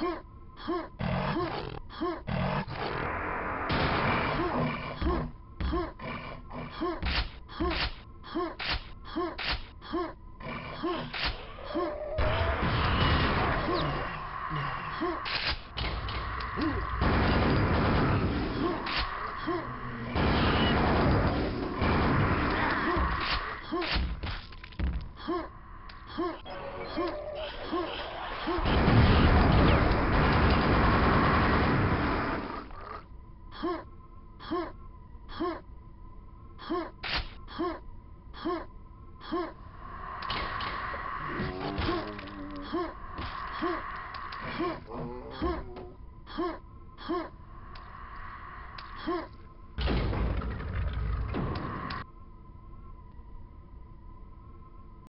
哼 哼哼哼哼哼哼哼哼哼哼哼哼